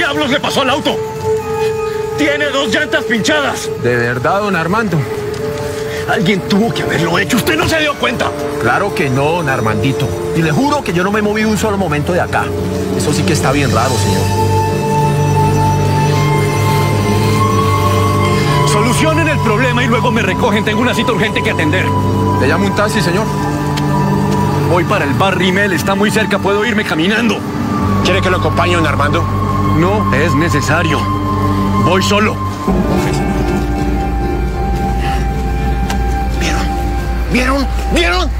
diablos le pasó al auto? Tiene dos llantas pinchadas. ¿De verdad, don Armando? Alguien tuvo que haberlo hecho. ¿Usted no se dio cuenta? Claro que no, don Armandito. Y le juro que yo no me he movido un solo momento de acá. Eso sí que está bien raro, señor. Solucionen el problema y luego me recogen. Tengo una cita urgente que atender. ¿Le llamo un taxi, señor? Voy para el bar Rimel. Está muy cerca. Puedo irme caminando. ¿Quiere que lo acompañe, don Armando? No es necesario. Voy solo. ¿Vieron? ¿Vieron? ¿Vieron?